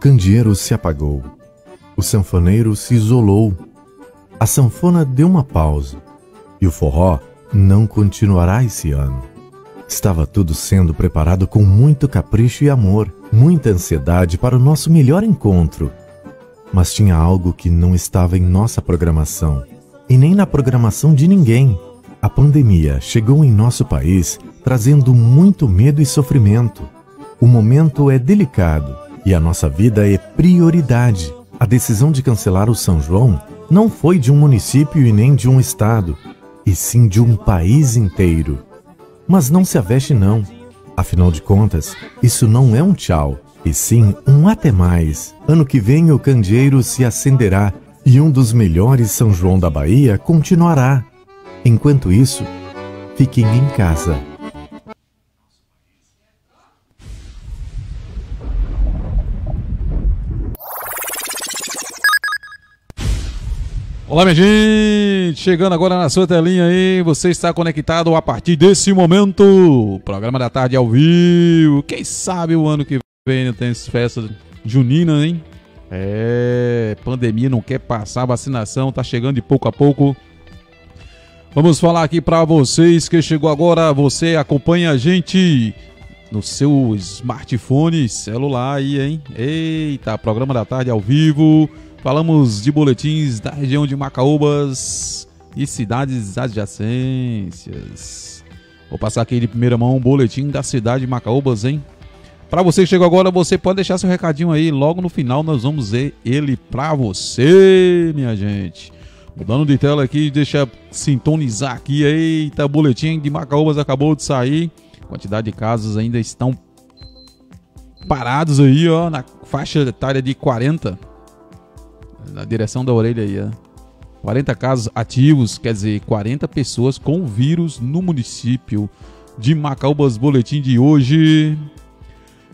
Candeeiro se apagou. O sanfoneiro se isolou. A sanfona deu uma pausa. E o forró não continuará esse ano. Estava tudo sendo preparado com muito capricho e amor, muita ansiedade para o nosso melhor encontro. Mas tinha algo que não estava em nossa programação e nem na programação de ninguém. A pandemia chegou em nosso país trazendo muito medo e sofrimento. O momento é delicado e a nossa vida é prioridade. A decisão de cancelar o São João não foi de um município e nem de um estado, e sim de um país inteiro. Mas não se aveste não. Afinal de contas, isso não é um tchau, e sim um até mais. Ano que vem o candeeiro se acenderá e um dos melhores São João da Bahia continuará. Enquanto isso, fiquem em casa. Olá, minha gente! Chegando agora na sua telinha aí, você está conectado a partir desse momento. Programa da tarde ao vivo. Quem sabe o ano que vem tem festa junina, hein? É, pandemia não quer passar, vacinação tá chegando de pouco a pouco. Vamos falar aqui para vocês que chegou agora, você acompanha a gente no seu smartphone, celular aí, hein? Eita, programa da tarde ao vivo. Falamos de boletins da região de Macaúbas e cidades adjacências. Vou passar aqui de primeira mão um boletim da cidade de Macaúbas, hein? Para você que chegou agora, você pode deixar seu recadinho aí. Logo no final nós vamos ver ele para você, minha gente. Mudando de tela aqui, deixa sintonizar aqui. Eita, boletim de Macaúbas acabou de sair. Quantidade de casos ainda estão parados aí, ó, na faixa etária de 40 na direção da orelha aí, ó. 40 casos ativos, quer dizer, 40 pessoas com vírus no município de Macaúbas. Boletim de hoje.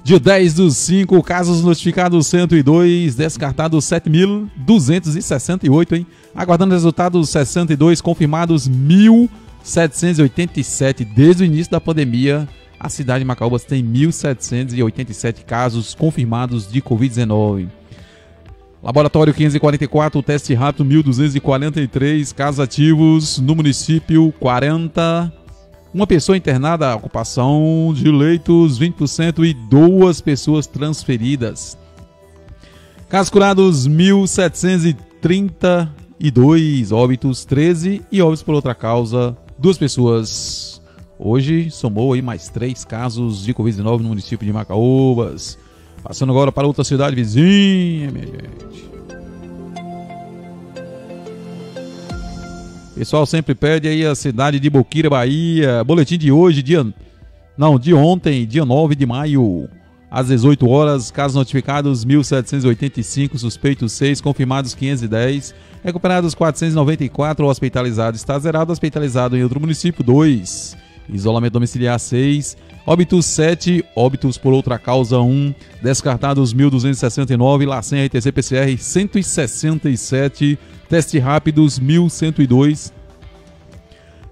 Dia 10 dos 5, casos notificados 102, descartados 7.268, hein? Aguardando resultados 62, confirmados 1.787. Desde o início da pandemia, a cidade de Macaúbas tem 1.787 casos confirmados de Covid-19. Laboratório 544, teste rápido 1243, casos ativos no município 40. Uma pessoa internada, ocupação de leitos 20% e duas pessoas transferidas. Casos curados 1732, óbitos 13 e óbitos por outra causa, duas pessoas. Hoje somou aí mais três casos de Covid-19 no município de Macaúbas. Passando agora para outra cidade vizinha, minha gente. Pessoal sempre pede aí a cidade de Boquira, Bahia. Boletim de hoje, dia. Não, de ontem, dia 9 de maio, às 18 horas. Casos notificados 1785, suspeitos 6, confirmados 510, recuperados 494, hospitalizados está zerado, hospitalizado em outro município 2. Isolamento domiciliar 6, Óbitos 7, óbitos por outra causa 1, descartados 1.269, LACEN RTC PCR 167, teste rápidos 1.102,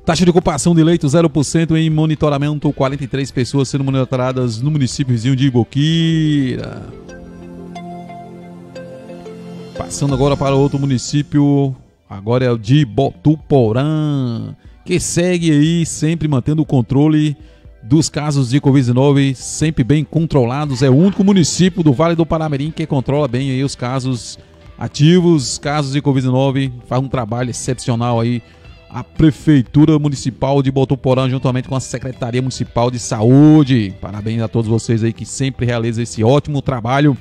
Taxa de ocupação de leitos 0% em monitoramento, 43 pessoas sendo monitoradas no município vizinho de Iboquira. Passando agora para outro município, agora é o de Botuporã, que segue aí sempre mantendo o controle dos casos de Covid-19 sempre bem controlados. É o único município do Vale do Paramirim que controla bem aí os casos ativos, casos de Covid-19. Faz um trabalho excepcional aí a Prefeitura Municipal de Botuporã, juntamente com a Secretaria Municipal de Saúde. Parabéns a todos vocês aí que sempre realizam esse ótimo trabalho.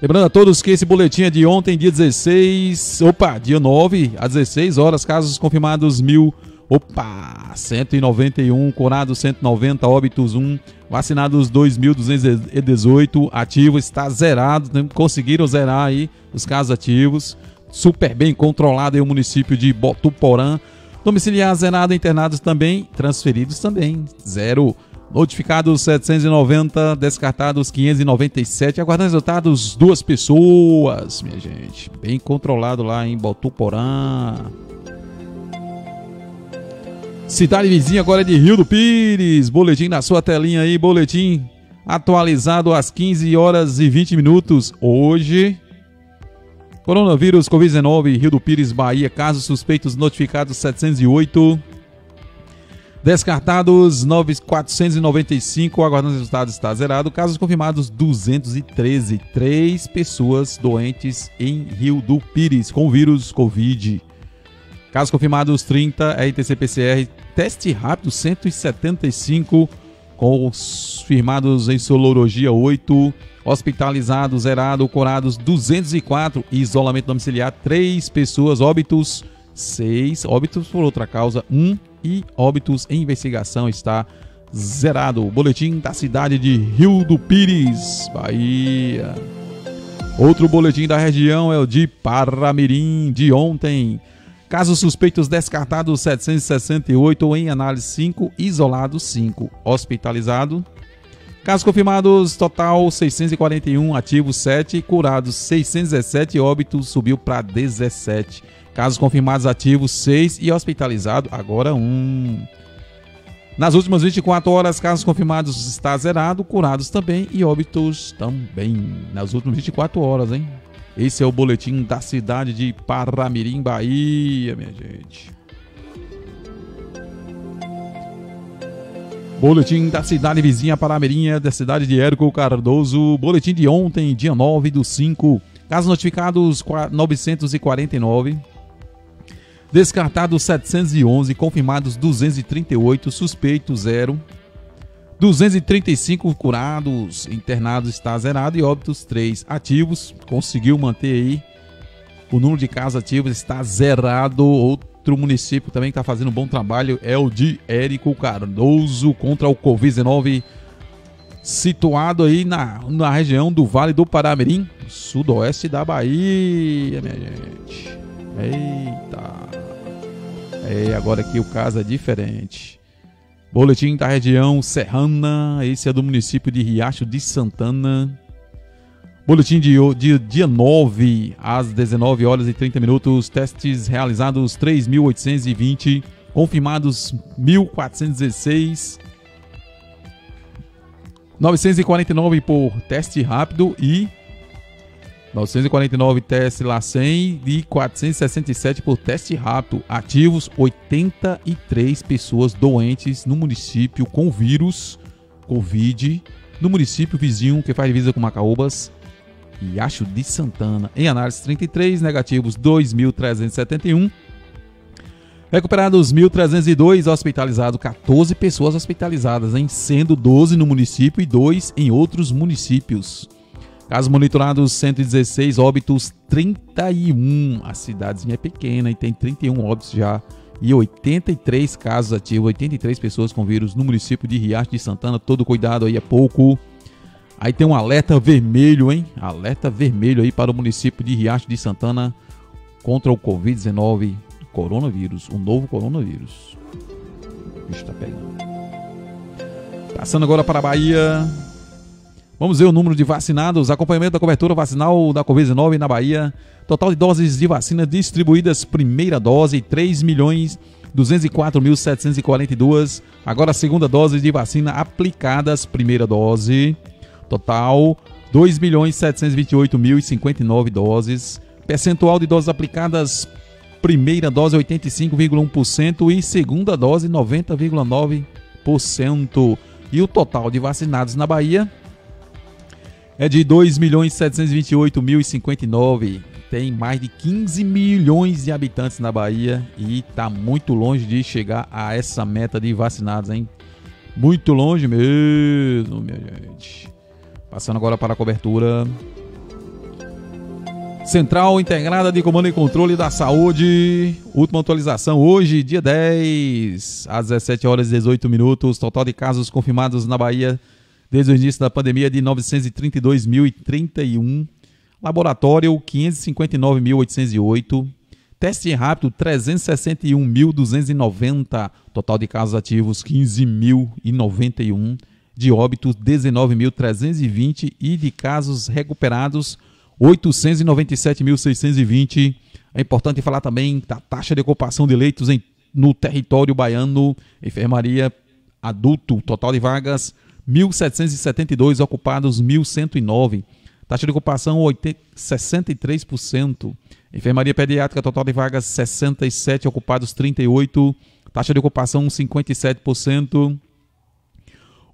Lembrando a todos que esse boletim é de ontem, dia 16, opa, dia 9, às 16 horas, casos confirmados mil Opa! 191, curados 190, óbitos 1, vacinados 2.218, ativo está zerado, né? conseguiram zerar aí os casos ativos, super bem controlado aí o município de Botuporã. Domiciliar zerado, internados também, transferidos também, zero. Notificados 790, descartados 597, aguardando resultados duas pessoas, minha gente. Bem controlado lá em Botuporã. Cidade vizinha agora é de Rio do Pires. Boletim na sua telinha aí, boletim atualizado às 15 horas e 20 minutos. Hoje, coronavírus Covid-19, Rio do Pires, Bahia, casos suspeitos notificados 708. Descartados 495, aguardando os resultados, está zerado. Casos confirmados 213. Três pessoas doentes em Rio do Pires com o vírus Covid. Casos confirmados 30, RTC-PCR, teste rápido 175, confirmados em sorologia 8, hospitalizados, zerado, curados 204, isolamento domiciliar 3 pessoas, óbitos 6, óbitos por outra causa 1 e óbitos em investigação está zerado. Boletim da cidade de Rio do Pires, Bahia. Outro boletim da região é o de Paramirim de ontem. Casos suspeitos descartados 768 em análise 5, isolado 5, hospitalizado. Casos confirmados total 641, ativos 7, curados 617, óbitos subiu para 17. Casos confirmados ativos 6 e hospitalizado agora 1. Nas últimas 24 horas, casos confirmados está zerado, curados também e óbitos também. Nas últimas 24 horas, hein? Esse é o boletim da cidade de Paramirim, Bahia, minha gente. Boletim da cidade vizinha Paramirim, da cidade de Érico Cardoso. Boletim de ontem, dia 9 do 5. Casos notificados 949. Descartados 711, confirmados 238, suspeitos 0. 235 curados, internados está zerado e óbitos 3 ativos. Conseguiu manter aí o número de casos ativos está zerado. Outro município também que está fazendo um bom trabalho é o de Érico Cardoso contra o Covid-19, situado aí na, na região do Vale do Paramirim, sudoeste da Bahia, minha gente. Eita! É, agora aqui o caso é diferente. Boletim da região Serrana, esse é do município de Riacho de Santana. Boletim de, de dia 9 às 19 horas e 30 minutos. Testes realizados 3.820, confirmados 1.416. 949 por teste rápido e 949 teste LACEN e 467 por teste rápido. Ativos 83 pessoas doentes no município com vírus Covid. No município vizinho que faz divisa com Macaúbas, Riacho de Santana. Em análise 33, negativos 2.371. Recuperados 1.302, hospitalizados 14 pessoas hospitalizadas, hein? sendo 12 no município e 2 em outros municípios. Casos monitorados 116, óbitos 31. A cidadezinha é pequena e tem 31 óbitos já. E 83 casos ativos, 83 pessoas com vírus no município de Riacho de Santana. Todo cuidado aí é pouco. Aí tem um alerta vermelho, hein? Alerta vermelho aí para o município de Riacho de Santana contra o Covid-19, coronavírus, o novo coronavírus. Bicho tá pegando. Passando agora para a Bahia. Vamos ver o número de vacinados, acompanhamento da cobertura vacinal da Covid-19 na Bahia. Total de doses de vacina distribuídas, primeira dose, 3 milhões 204.742. Agora, segunda dose de vacina aplicadas, primeira dose. Total, 2 milhões 728.059 doses. Percentual de doses aplicadas, primeira dose 85,1% e segunda dose 90,9%. E o total de vacinados na Bahia, é de 2.728.059. Tem mais de 15 milhões de habitantes na Bahia e está muito longe de chegar a essa meta de vacinados, hein? Muito longe mesmo, minha gente. Passando agora para a cobertura. Central Integrada de Comando e Controle da Saúde. Última atualização hoje, dia 10, às 17 horas e 18 minutos. Total de casos confirmados na Bahia desde o início da pandemia de 932.031, laboratório 559.808, teste rápido 361.290, total de casos ativos 15.091, de óbitos 19.320 e de casos recuperados 897.620. É importante falar também da taxa de ocupação de leitos em, no território baiano, enfermaria adulto, total de vagas 1.772, ocupados 1.109. Taxa de ocupação 63%. Enfermaria pediátrica, total de vagas 67, ocupados 38. Taxa de ocupação 57%.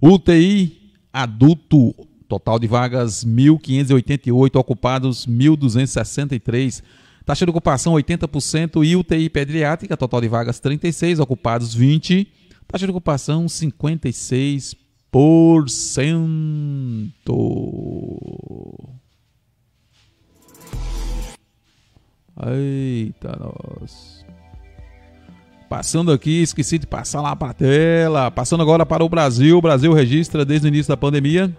UTI adulto, total de vagas 1.588, ocupados 1.263. Taxa de ocupação 80% e UTI pediátrica, total de vagas 36, ocupados 20. Taxa de ocupação 56%. Eita, nós. Passando aqui, esqueci de passar lá para a tela. Passando agora para o Brasil. O Brasil registra desde o início da pandemia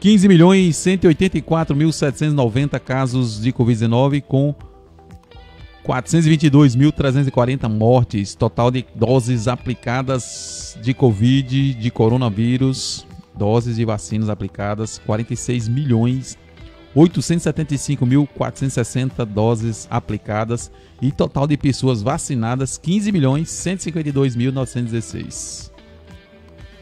15 milhões 184.790 casos de Covid-19 com 422.340 mortes. Total de doses aplicadas de Covid, de coronavírus, doses de vacinas aplicadas 46 milhões 875.460 doses aplicadas e total de pessoas vacinadas 15 milhões 152.916.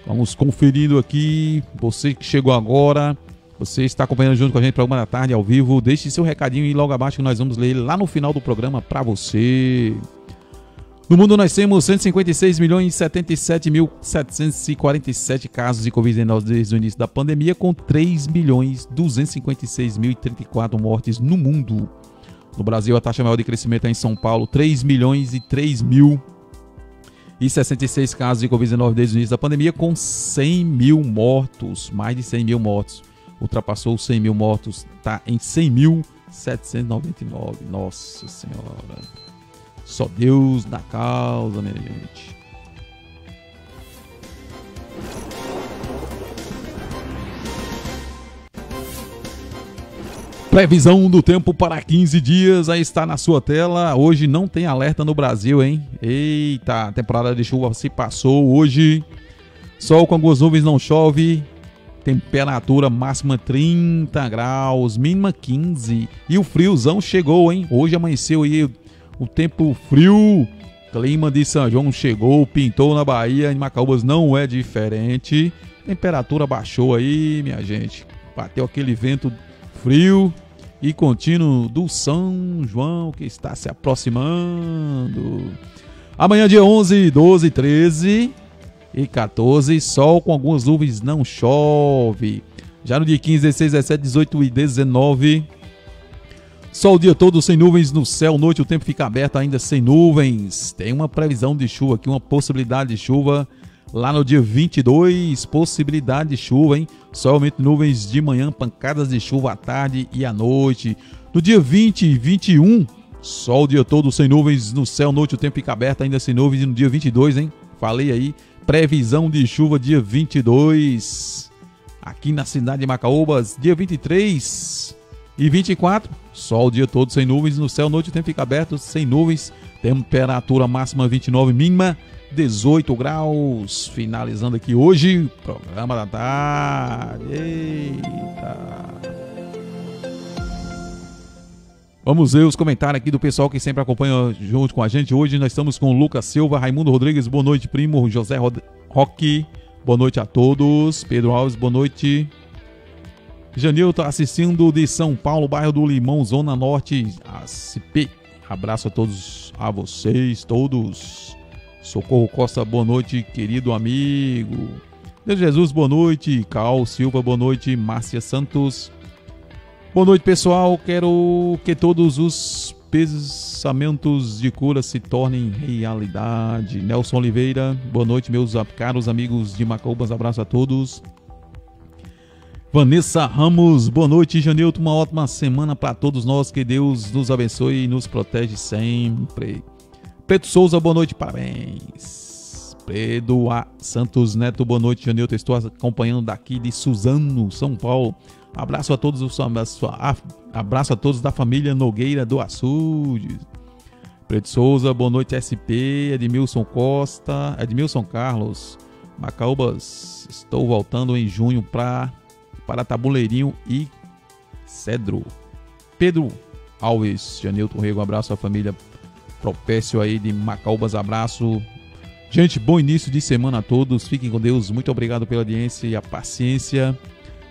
Vamos conferindo aqui, você que chegou agora, você está acompanhando junto com a gente o programa da tarde ao vivo, deixe seu recadinho e logo abaixo que nós vamos ler lá no final do programa para você. No mundo nós temos 156 milhões 77 mil 747 casos de Covid-19 desde o início da pandemia, com 3 milhões 256 mil 34 mortes no mundo. No Brasil, a taxa maior de crescimento é em São Paulo, 3 milhões e 3 mil e 66 casos de Covid-19 desde o início da pandemia, com 100 mil mortos, mais de 100 mil mortos. Ultrapassou os 100 mil mortos, está em 100.799. Nossa Senhora. Só Deus na causa, minha gente. Previsão do tempo para 15 dias, aí está na sua tela. Hoje não tem alerta no Brasil, hein? Eita, a temporada de chuva se passou hoje. Sol com algumas nuvens não chove. Temperatura máxima 30 graus, mínima 15. E o friozão chegou, hein? Hoje amanheceu aí o tempo frio, clima de São João chegou, pintou na Bahia, em Macaúbas não é diferente. Temperatura baixou aí, minha gente. Bateu aquele vento frio e contínuo do São João que está se aproximando. Amanhã, dia 11, 12, 13 e 14, sol com algumas nuvens, não chove. Já no dia 15, 16, 17, 18 e 19, Sol o dia todo sem nuvens no céu, noite o tempo fica aberto ainda sem nuvens. Tem uma previsão de chuva aqui, uma possibilidade de chuva lá no dia 22, possibilidade de chuva, hein? Somente nuvens de manhã, pancadas de chuva à tarde e à noite. No dia 20 e 21, sol o dia todo sem nuvens no céu, noite o tempo fica aberto ainda sem nuvens. E no dia 22, hein? Falei aí, previsão de chuva dia 22. Aqui na cidade de Macaúbas, dia 23 e 24, sol o dia todo sem nuvens no céu, noite o tempo fica aberto, sem nuvens, temperatura máxima 29, mínima 18 graus. Finalizando aqui hoje, programa da tarde. Eita. Vamos ver os comentários aqui do pessoal que sempre acompanha junto com a gente. Hoje nós estamos com Lucas Silva, Raimundo Rodrigues, boa noite, primo, José Rod Roque, boa noite a todos. Pedro Alves, boa noite. Janil está assistindo de São Paulo, bairro do Limão, Zona Norte, ACP. Abraço a todos, a vocês, todos. Socorro Costa, boa noite, querido amigo. Deus Jesus, boa noite. Cal Silva, boa noite. Márcia Santos. Boa noite, pessoal. Quero que todos os pensamentos de cura se tornem realidade. Nelson Oliveira, boa noite, meus caros amigos de Macaúbas. Abraço a todos. Vanessa Ramos, boa noite, Janilton. Uma ótima semana para todos nós. Que Deus nos abençoe e nos protege sempre. Pedro Souza, boa noite, parabéns. Pedro A. Santos Neto, boa noite, Janilton. Estou acompanhando daqui de Suzano, São Paulo. Abraço a todos, abraço a todos da família Nogueira do Açude. Pedro Souza, boa noite, SP. Edmilson Costa, Edmilson Carlos. Macaúbas, estou voltando em junho para para Tabuleirinho e Cedro. Pedro Alves, Janilton Rego, abraço à família Propécio aí de Macaúbas, abraço. Gente, bom início de semana a todos. Fiquem com Deus. Muito obrigado pela audiência e a paciência.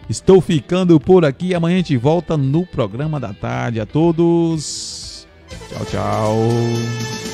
Estou ficando por aqui. Amanhã a gente volta no programa da tarde. A todos. Tchau, tchau.